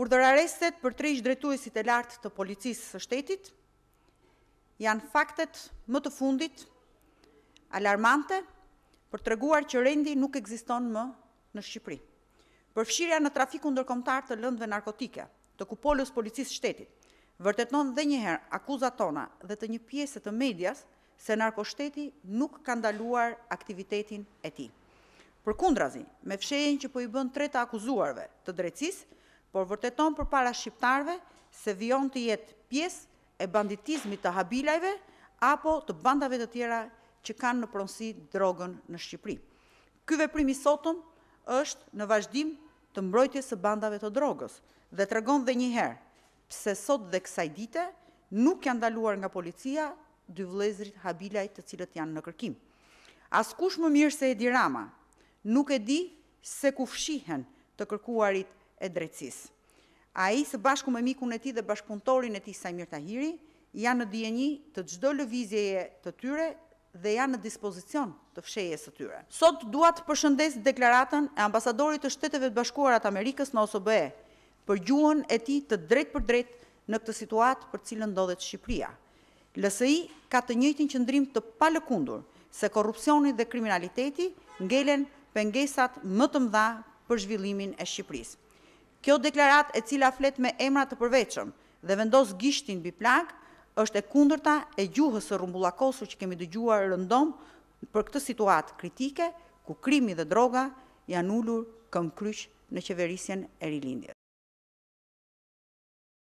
Urdhërarrestet për tre ish-drejtuesit e lartë të Policisë së Shtetit janë faktet më të fundit alarmante për treguar që rendi nuk ekziston më në Shqipëri. Përfshirja në trafikun ndërkombëtar të lëndëve narkotike të kupolës Policisë Shtetit vërteton dhe njëherë akuzat tona dhe të një pjese të medias se narkoshteti nuk ka ndaluar aktivitetin e tij. Përkundrazi, me fshehjen që po i bën tre të akuzuarve të drejtësisë, por vërteton përpara shqiptarëve se vijon të jetë pjesë e banditizmit të Habilajve apo të bandave të tjera që kanë në pronësi drogën në Shqipëri. Ky veprim i sotëm është në vazhdim të mbrojtjes së bandave të drogës dhe tregon dhe njëherë Pse sot dhe kësaj dite nuk janë ndaluar nga policia dy vëllezërit Habilaj të cilët janë në kërkim? Askush më mirë se Edi Rama nuk e di se ku fshihen të kërkuarit e drejtësisë. Ai së bashku me mikun e tij dhe bashkëpunëtorin e tij Saimir Tahiri janë në dijeni të çdo lëvizjeje të tyre dhe janë në dispozicion të fshehjes së tyre. Sot dua të përshëndes deklaratën e ambasadorit të Shteteve të Bashkuara të Amerikës në OSBE, për gjuhën e tij të drejtpërdrejtë në këtë situatë për cilën ndodhet Shqipëria. LSI ka të njëjtin qëndrim të palëkundur se korrupsioni dhe kriminaliteti ngelen pengesat më të mëdha për zhvillimin e Shqipërisë. Kjo deklaratë e cila flet me emra të përveçëm dhe vendos gishtin mbi plagë është e kundërta e gjuhës së rrumbullakosur që kemi dëgjuar rëndom për këtë situatë kritike ku krimi dhe droga janë ulur këmbëkryq në qeverisjen e Rilindjes.